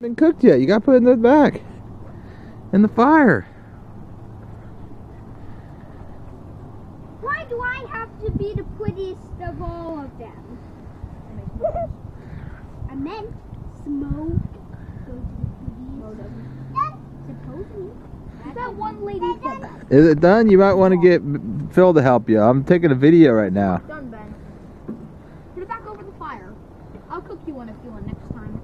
been cooked yet. You got to put it in the back. In the fire. Why do I have to be the prettiest of all of them? I meant smoke. Supposedly. That one lady said that. Is it done? You might want to get Phil to help you. I'm taking a video right now. Done, Ben. Put it back over the fire. I'll cook you one if you want next time.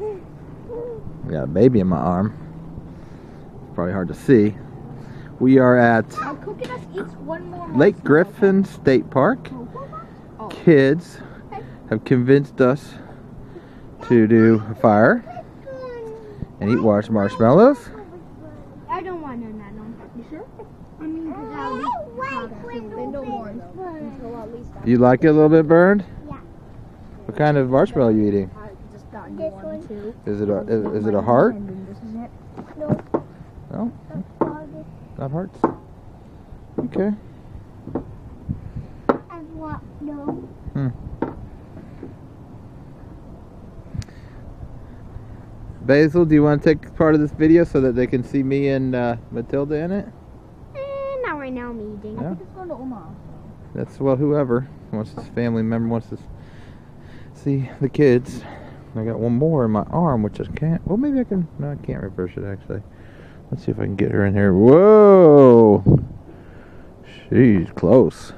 I got a baby in my arm. It's probably hard to see. We are at I'll cook it us each one more. Lake Griffin State Park. Oh. oh. Kids have convinced us to do a fire and eat wash marshmallows. I don't want none. I don't. You sure? I mean, Then don't worry. Until at least I You like it a little bit burned? Yeah. What kind of marshmallow are you eating? I just got you This one one. too. Is it a is, is it a heart? And then this is it. No. No, not hearts. Okay. I want no. Basil, do you want to take part of this video so that they can see me and uh, Matilda in it? Eh, not right now. I'm eating. Yeah. Just going to Omaha. That's well, whoever wants this family member wants to see the kids. I got one more in my arm, which I can't. Well, maybe I can. No, I can't reverse it, actually. Let's see if I can get her in here. Whoa! She's close.